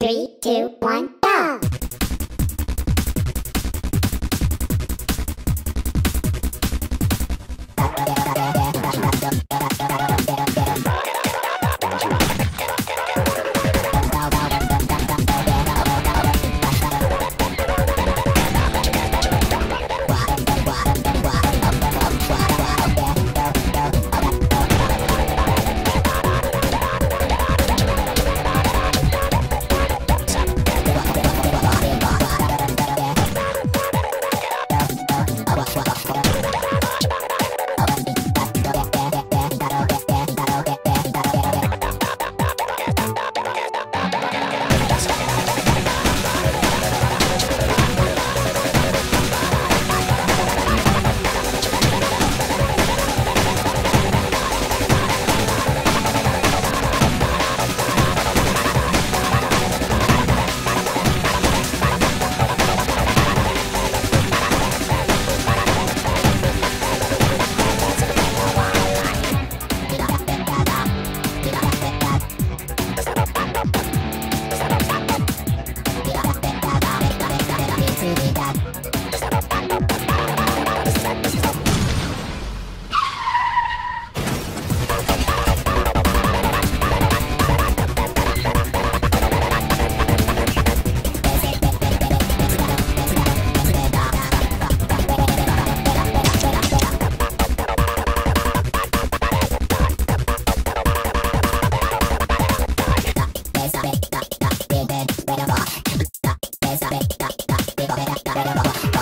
Three, two, one, Stop.